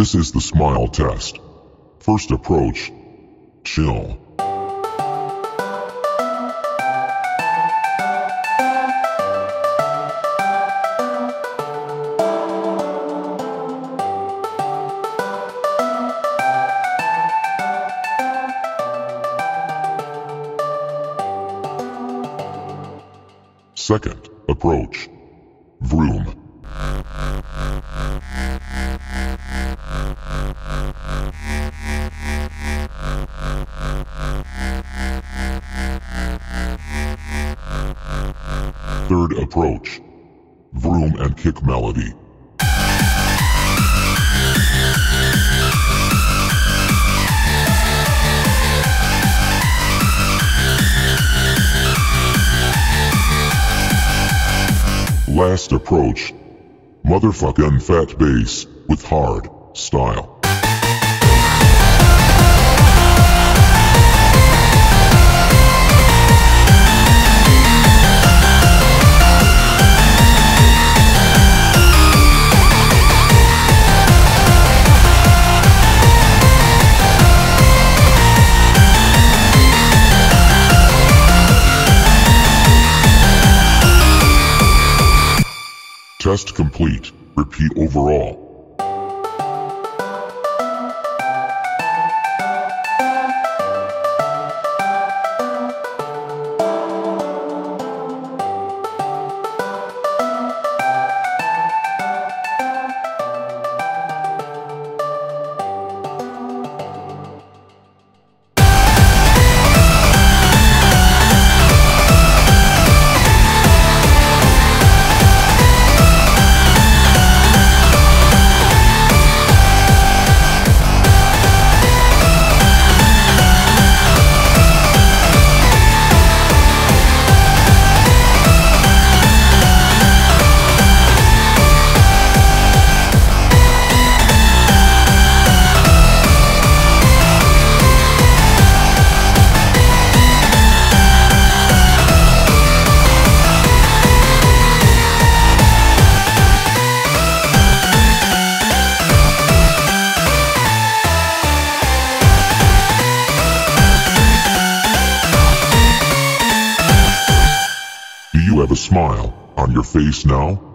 This is the smile test. First approach. Chill. Second approach. Vroom. Third approach. Vroom and kick melody. Last approach. Motherfucking fat bass with hard style. Test complete. Repeat overall. Do you have a smile on your face now?